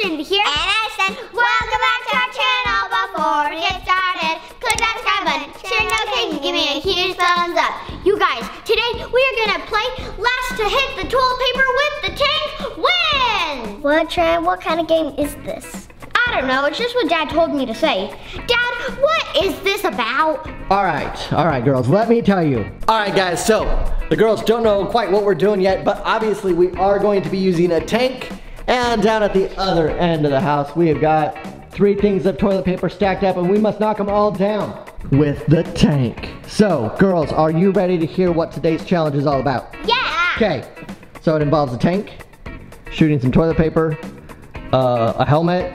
Shindy here. And Ashton, welcome back to our channel. Before we get started, click that subscribe button, share notifications, give me a huge thumbs up. You guys, today we are gonna play last to hit the toilet paper with the tank wins. What, Trin? What kind of game is this? I don't know, it's just what Dad told me to say. Dad, what is this about? All right, all right, girls, let me tell you. All right, guys, so the girls don't know quite what we're doing yet, but obviously we are going to be using a tank. And down at the other end of the house, we have got three things of toilet paper stacked up, and we must knock them all down with the tank. So, girls, are you ready to hear what today's challenge is all about? Yeah! Okay, so it involves a tank, shooting some toilet paper, uh, a helmet.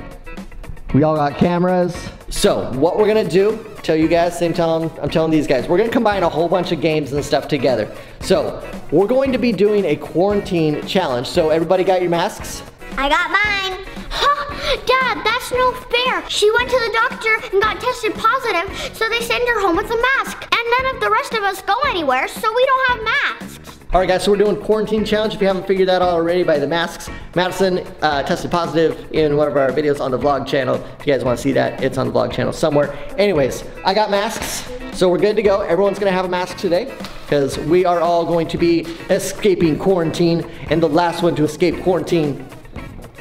We all got cameras. So what we're gonna do, tell you guys, same time I'm telling these guys, we're gonna combine a whole bunch of games and stuff together. So we're going to be doing a quarantine challenge. So everybody got your masks? I got mine. Huh, Dad, that's no fair. She went to the doctor and got tested positive, so they send her home with a mask. And none of the rest of us go anywhere, so we don't have masks. All right, guys, so we're doing quarantine challenge. If you haven't figured that out already by the masks, Madison uh, tested positive in one of our videos on the vlog channel. If you guys want to see that, it's on the vlog channel somewhere. Anyways, I got masks, so we're good to go. Everyone's gonna have a mask today because we are all going to be escaping quarantine, and the last one to escape quarantine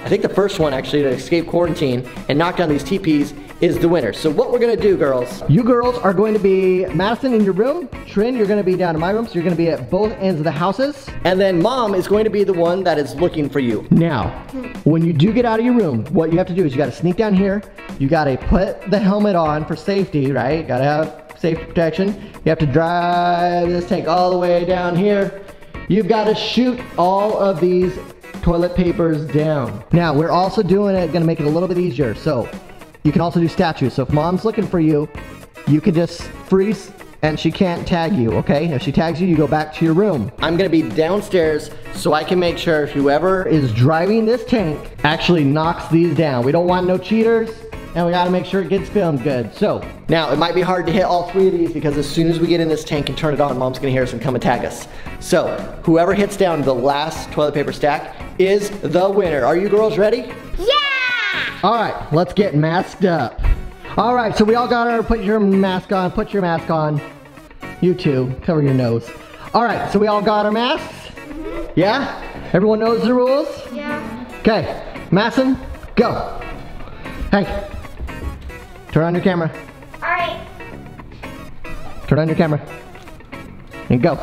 I think the first one actually to escape quarantine and knock down these TPs is the winner. So what we're gonna do, girls, you girls are going to be Madison in your room, Trin, you're gonna be down in my room, so you're gonna be at both ends of the houses, and then mom is going to be the one that is looking for you. Now, when you do get out of your room, what you have to do is you gotta sneak down here, you gotta put the helmet on for safety, right? Gotta have safety protection. You have to drive this tank all the way down here. You've gotta shoot all of these toilet papers down. Now, we're also doing it, gonna make it a little bit easier. So, you can also do statues. So if mom's looking for you, you can just freeze and she can't tag you, okay? If she tags you, you go back to your room. I'm gonna be downstairs so I can make sure whoever is driving this tank actually knocks these down. We don't want no cheaters and we gotta make sure it gets filmed good. So, now it might be hard to hit all three of these because as soon as we get in this tank and turn it on, mom's gonna hear us and come attack us. So, whoever hits down the last toilet paper stack is the winner. Are you girls ready? Yeah! All right, let's get masked up. All right, so we all got our, put your mask on, put your mask on. You too, cover your nose. All right, so we all got our masks? Mm-hmm. Yeah? Everyone knows the rules? Yeah. Okay, Madison, go. Hey, turn on your camera. All right. Turn on your camera. And go.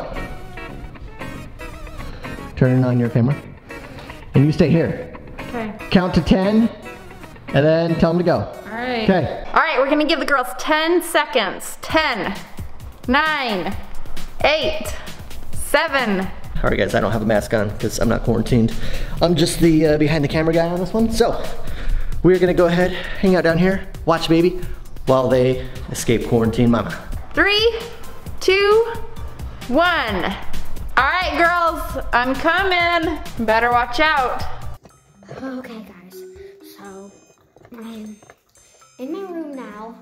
Turn on your camera. And you stay here. Okay. Count to 10, and then tell them to go. All right. Okay. All right, we're gonna give the girls 10 seconds. 10, 9, 8, 7. All right, guys, I don't have a mask on because I'm not quarantined. I'm just the uh, behind the camera guy on this one. So, we're gonna go ahead, hang out down here, watch baby, while they escape quarantine mama. Three, two, one. All right, girls, I'm coming. Better watch out. Okay, guys. So, I'm in my room now.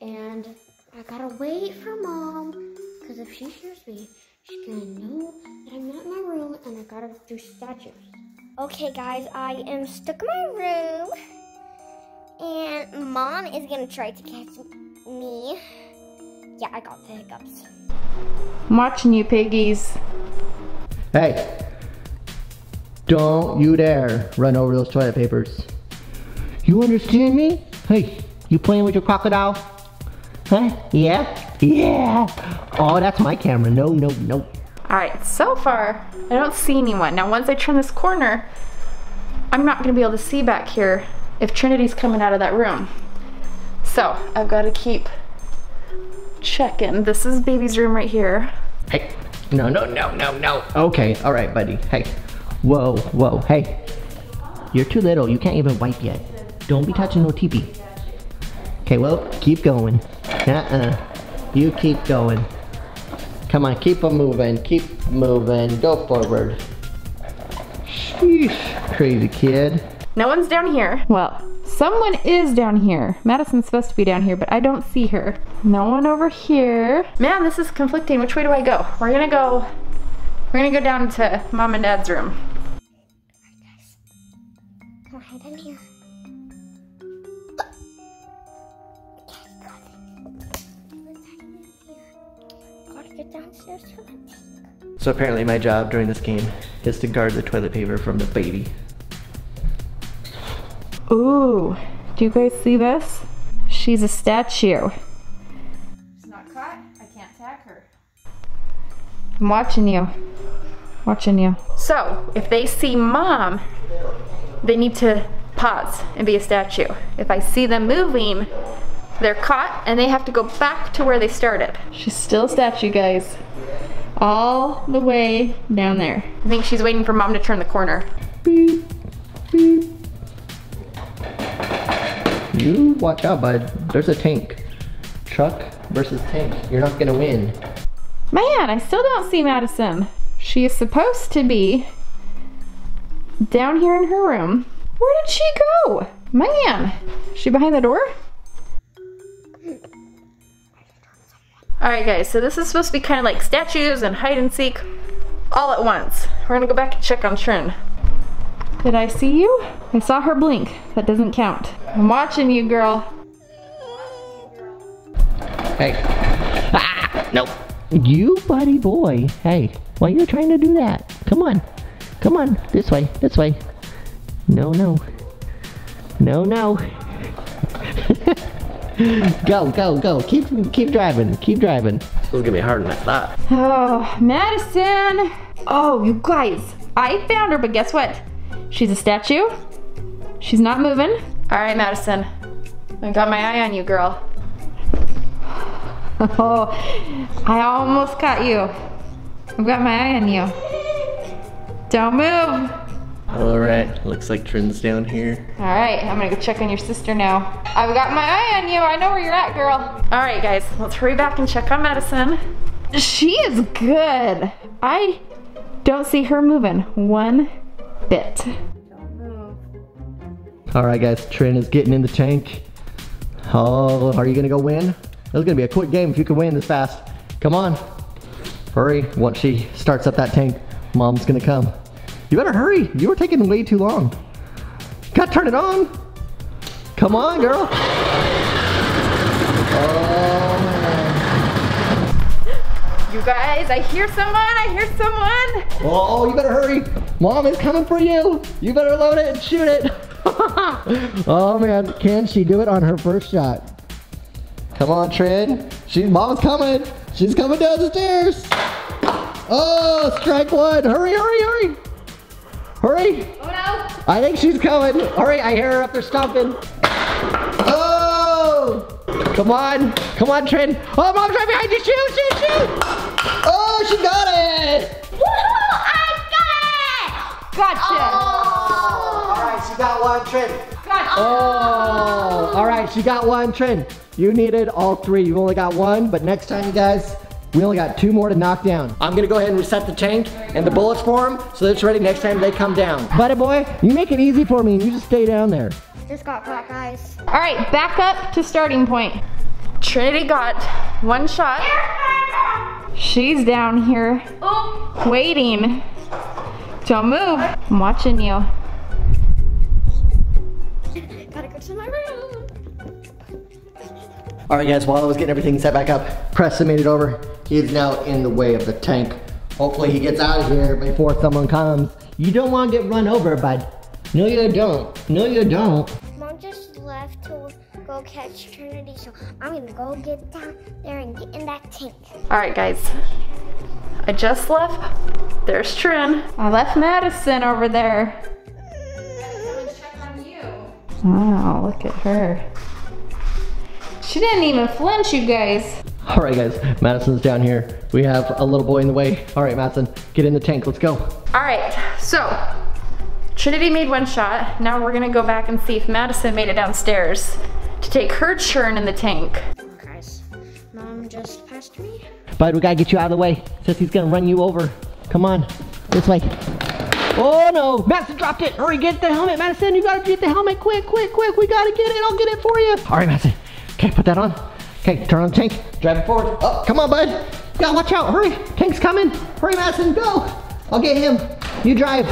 And I gotta wait for mom. Because if she hears me, she's gonna know that I'm not in my room and I gotta do statues. Okay, guys, I am stuck in my room. And mom is gonna try to catch me. Yeah, I got the hiccups. I'm watching you, piggies. Hey, don't you dare run over those toilet papers. You understand me? Hey, you playing with your crocodile? Huh? Yeah? Yeah. Oh, that's my camera. No, no, no. All right, so far, I don't see anyone. Now, once I turn this corner, I'm not gonna be able to see back here if Trinity's coming out of that room. So, I've gotta keep checking. This is baby's room right here. Hey, no, no, no, no, no. Okay, all right, buddy. Hey, whoa, whoa, hey. You're too little. You can't even wipe yet. Don't be touching no teepee. Okay, well, keep going. Uh-uh. You keep going. Come on, keep on moving. Keep moving. Go forward. Sheesh, crazy kid. No one's down here. Well, someone is down here. Madison's supposed to be down here, but I don't see her. No one over here. Man, this is conflicting. Which way do I go? We're gonna go, we're gonna go down to mom and dad's room. Come on, hide in here. Gotta get downstairs to the tank. So apparently my job during this game is to guard the toilet paper from the baby. Ooh, do you guys see this? She's a statue. She's not caught. I can't tag her. I'm watching you. Watching you. So, if they see mom, they need to pause and be a statue. If I see them moving, they're caught and they have to go back to where they started. She's still a statue, guys. All the way down there. I think she's waiting for mom to turn the corner. Beep. You watch out, bud. There's a tank. Truck versus tank. You're not gonna win. Man, I still don't see Madison. She is supposed to be down here in her room. Where did she go? Man, is she behind the door? Alright guys, so this is supposed to be kind of like statues and hide and seek all at once. We're gonna go back and check on Trin. Did I see you? I saw her blink. That doesn't count. I'm watching you, girl. Hey. Ah! Nope. You, buddy boy. Hey, why are you trying to do that? Come on. Come on. This way. This way. No, no. No, no. go, go, go. Keep keep driving. Keep driving. This is gonna be harder than I thought. Oh, Madison! Oh, you guys, I found her, but guess what? She's a statue. She's not moving. All right, Madison. I got my eye on you, girl. Oh, I almost caught you. I've got my eye on you. Don't move. Alright, looks like Trin's down here. All right, I'm gonna go check on your sister now. I've got my eye on you. I know where you're at, girl. All right, guys, let's hurry back and check on Madison. She is good. I don't see her moving one bit. Alright guys, Trin is getting in the tank. Oh, are you gonna go win? Is gonna be a quick game if you can win this fast. Come on. Hurry. Once she starts up that tank, mom's gonna come. You better hurry. You were taking way too long. Gotta turn it on. Come on, girl. Oh, man. You guys, I hear someone. I hear someone. Oh, you better hurry. Mom is coming for you. You better load it and shoot it. oh man, can she do it on her first shot? Come on, Trin. She, mom's coming. She's coming down the stairs. Oh, strike one. Hurry, hurry, hurry. Hurry. Oh no. I think she's coming. Hurry, I hear her up there stomping. Oh! Come on. Come on, Trin. Oh, mom's right behind you. Shoot, shoot, shoot. Oh, she got it. Woohoo! I got it! Gotcha. Oh. All right, she got one, Trin. Gotcha. Oh, all right, she got one, Trin. You needed all three. You only got one, but next time, you guys, we only got two more to knock down. I'm gonna go ahead and reset the tank and the bullets for them so that it's ready next time they come down. Buddy boy, you make it easy for me and you just stay down there. Just got caught, guys. All right, back up to starting point. Trinity got one shot. She's down here waiting. Don't move. I'm watching you. Gotta go to my room. All right, guys, while I was getting everything set back up, Preston made it over. He is now in the way of the tank. Hopefully he gets out of here before someone comes. You don't want to get run over, bud. No, you don't. No, you don't. Go catch Trinity, so I'm gonna go get down there and get in that tank. All right, guys. I just left. There's Trin. I left Madison over there. Wow, look at her. She didn't even flinch, you guys. All right, guys, Madison's down here. We have a little boy in the way. All right, Madison, get in the tank. Let's go. All right, so Trinity made one shot. Now we're gonna go back and see if Madison made it downstairs to take her turn in the tank. Guys, Mom just passed me. Bud, we gotta get you out of the way. Says he's gonna run you over. Come on, this way. Oh no, Madison dropped it. Hurry, get the helmet, Madison. You gotta get the helmet quick, quick, quick. We gotta get it. I'll get it for you. All right, Madison. Okay, put that on. Okay, turn on the tank. Drive it forward. Oh, come on, bud. You gotta watch out. Hurry, tank's coming. Hurry, Madison, go. I'll get him. You drive.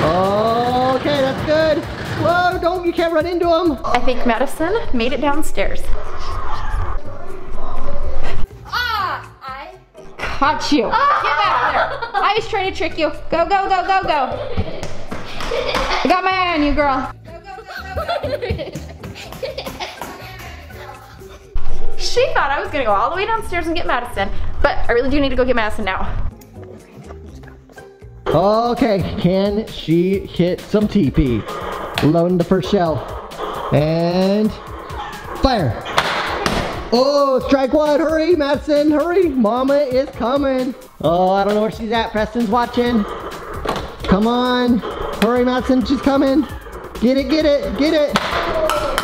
Whoa. Okay, that's good. Whoa, don't, you can't run into him. I think Madison made it downstairs. Ah! I. Caught you. Get back there. I was trying to trick you. Go, go, go, go, go. I got my eye on you, girl. She thought I was gonna go all the way downstairs and get Madison, but I really do need to go get Madison now. Okay, can she hit some TP? Loading the first shell. And fire. Oh, strike one. Hurry, Madison. Hurry. Mama is coming. Oh, I don't know where she's at. Preston's watching. Come on. Hurry, Madison. She's coming. Get it, get it, get it.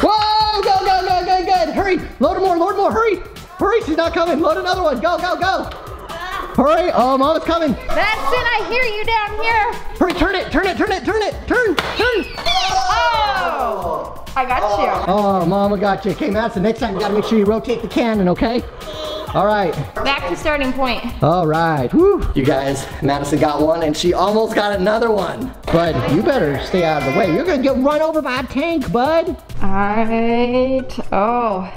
Whoa, go, go, go, go, good. Hurry. Load more, load more. Hurry. Hurry, she's not coming. Load another one. Go, go, go. Hurry. Oh, mom Mama's coming. Madison, I hear you down here. Hurry, turn it, turn it, turn it, turn it, turn, turn. Oh! I got you. Oh, Mama got you. Okay, Madison, next time you gotta make sure you rotate the cannon, okay? All right. Back to starting point. All right. Woo. You guys, Madison got one and she almost got another one. Bud, you better stay out of the way. You're gonna get run over by a tank, bud. Alright. Oh.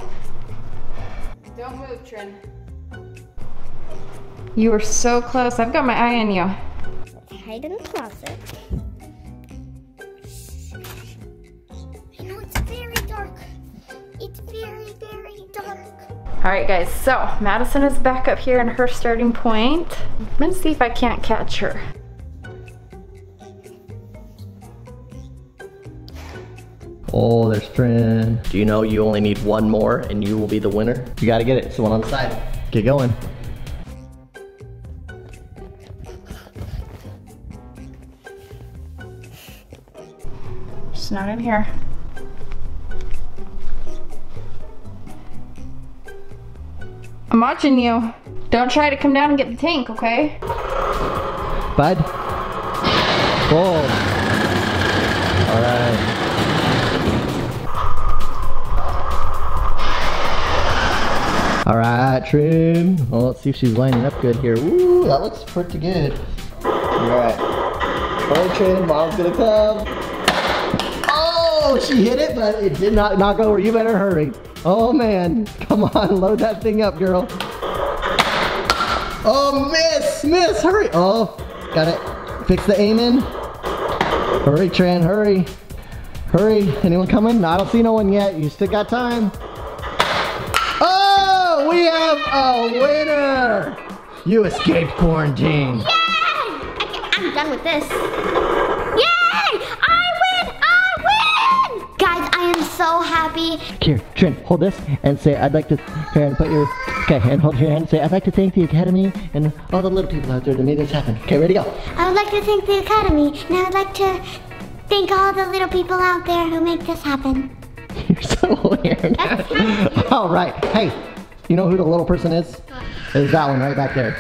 You were so close. I've got my eye on you. Hide in the closet. I know it's very dark. It's very, very dark. Alright guys, so Madison is back up here in her starting point. I'm gonna see if I can't catch her. Oh, there's Trin. Do you know you only need one more and you will be the winner? You gotta get it. It's the one on the side. Get going. Not in here. I'm watching you. Don't try to come down and get the tank, okay? Bud. Bold. All right. All right, Trin. Well, let's see if she's lining up good here. Ooh, that looks pretty good. All right. All right, Trin. Mom's gonna come. Oh, she hit it, but it did not knock over. You better hurry. Oh man, come on, load that thing up, girl. Oh, miss, miss, hurry. Oh, got it. Fix the aim in. Hurry, Trin, hurry. Hurry. Anyone coming? I don't see no one yet. You still got time. Oh, we have a winner. You escaped quarantine. Yay! I am done with this. I am so happy. Here, Trin, hold this and say, I'd like to, here, and put your, okay, and hold your hand and say, I'd like to thank the Academy and all the little people out there that made this happen. Okay, ready, to go. I would like to thank the Academy, and I would like to thank all the little people out there who make this happen. You're so weird. All right. Hey, you know who the little person is? Is that one right back there.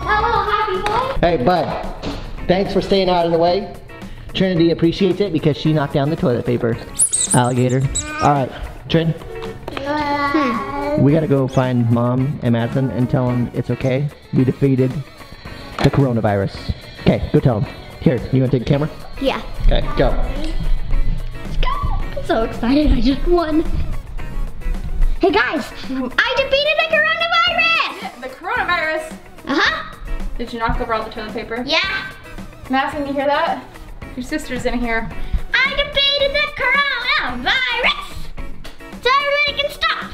That little happy boy? Hey, bud. Thanks for staying out of the way. Trinity appreciates it because she knocked down the toilet paper. Alligator. All right, Trin. We gotta go find Mom and Madison and tell them it's okay. We defeated the coronavirus. Okay, go tell them. Here, you wanna take the camera? Yeah. Okay, go. I'm so excited, I just won. Hey guys, I defeated the coronavirus! The coronavirus. Uh-huh. Did you knock over all the toilet paper? Yeah. Madison, you hear that? Your sister's in here. I defeated the coronavirus! So everybody can stop!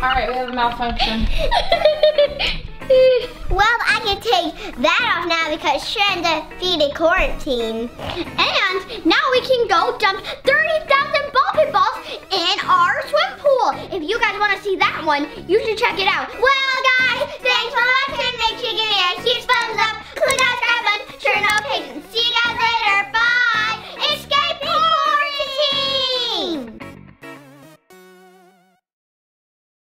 All right, we have a malfunction. well, I can take that off now because Sharon defeated quarantine. And now we can go dump 30,000 ball pit balls in our swim pool. If you guys want to see that one, you should check it out. Well, Thanks for watching. Make sure you give me a huge thumbs up, click that subscribe button, turn notifications.